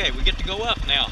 Okay, we get to go up now.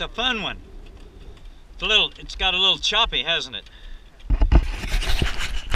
It's a fun one. It's a little, it's got a little choppy, hasn't it?